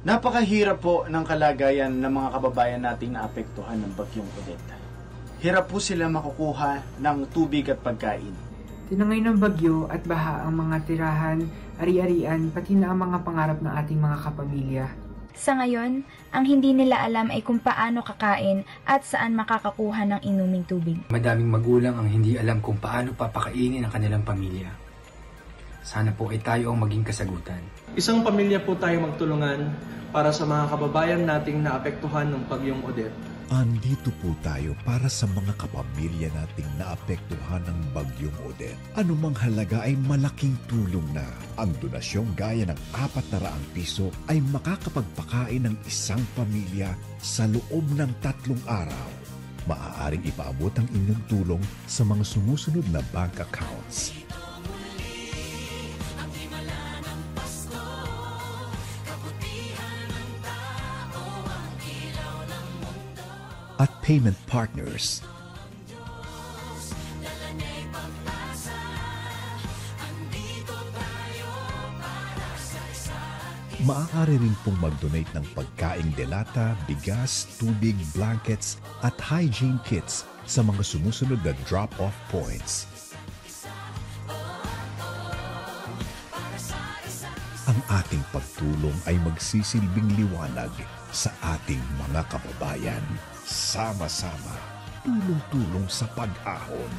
Napakahirap po ng kalagayan ng mga kababayan nating naapektuhan ng bagyong Odette. Hirap po sila makukuha ng tubig at pagkain. Tinangay ng bagyo at baha ang mga tirahan, ari-arian, pati na ang mga pangarap ng ating mga kapamilya. Sa ngayon, ang hindi nila alam ay kung paano kakain at saan makakakuha ng inuming tubig. Madaming magulang ang hindi alam kung paano papakainin ang kanilang pamilya. Sana po ay tayo ang maging kasagutan. Isang pamilya po tayo magtulungan para sa mga kababayan nating naapektuhan ng bagyong Odette. Andito po tayo para sa mga kapamilya nating naapektuhan ng bagyong Odette. Anumang halaga ay malaking tulong na. Ang donasyong gaya ng 400 piso ay makakapagpakain ng isang pamilya sa loob ng tatlong araw. Maaaring ipaabot ang inyong tulong sa mga sumusunod na bank accounts. At payment partners. Maaari rin pong mag-donate ng pagkaing delata, bigas, tubig, blankets at hygiene kits sa mga sumusunod na drop-off points. Ang ating pagtulong ay magsisilbing liwanag sa ating mga kababayan. Sama-sama, tulong-tulong sa pag-ahon